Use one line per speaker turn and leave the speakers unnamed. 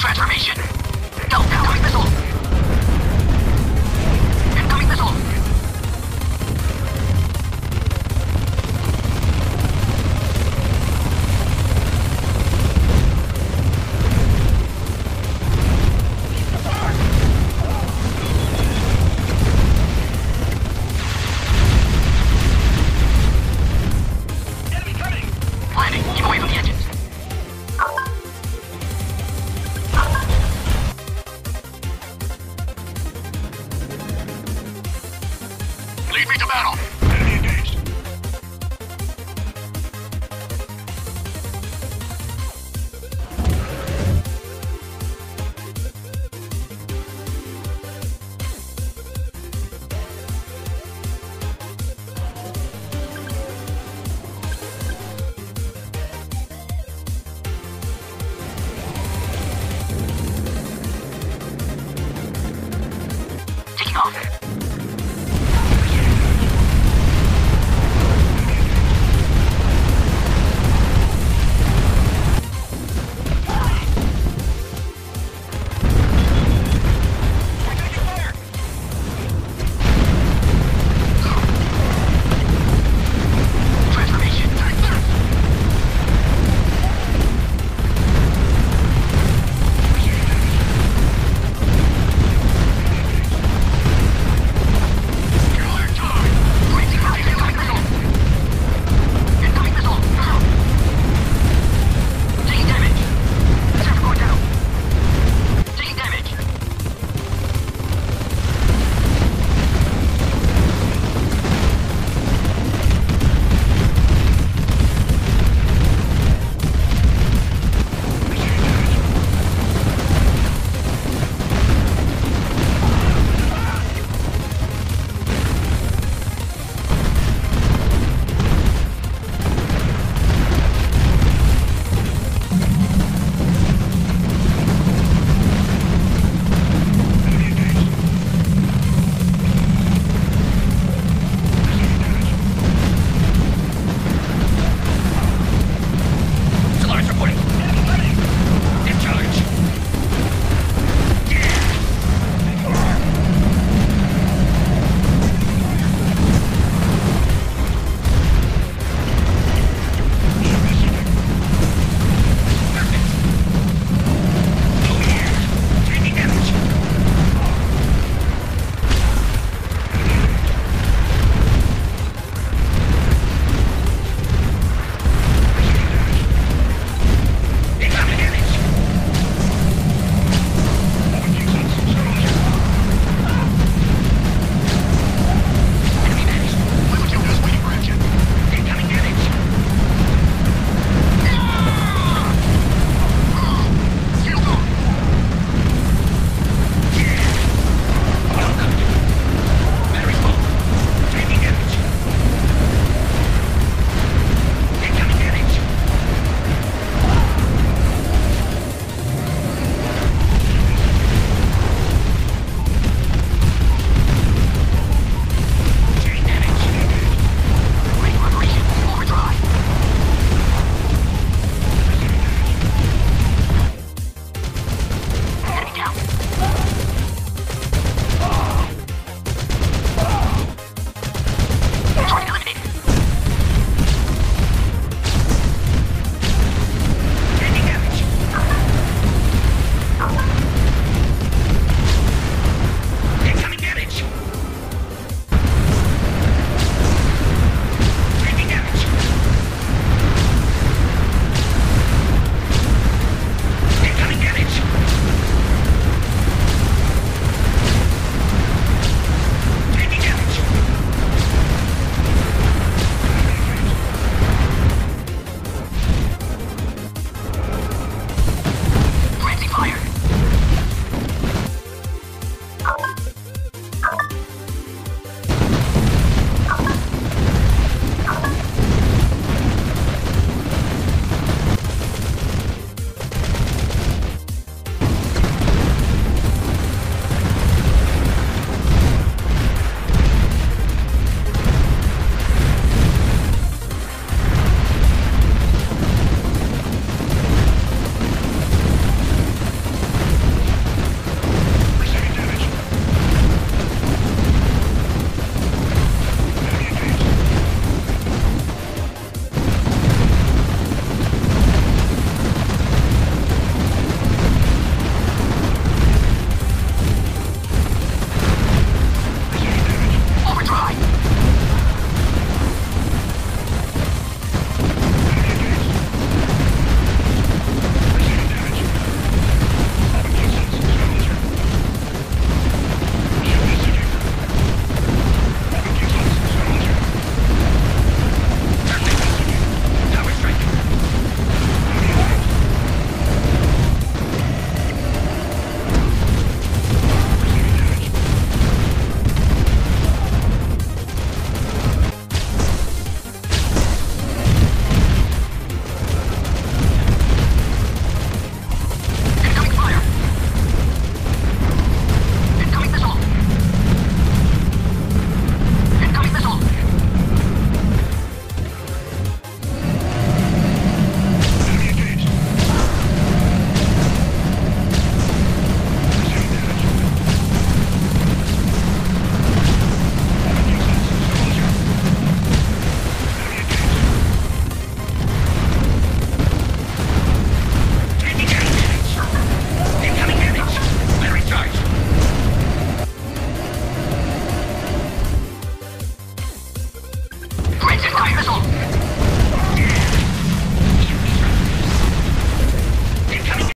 Transformation. Go, go, missile. Lead me to battle!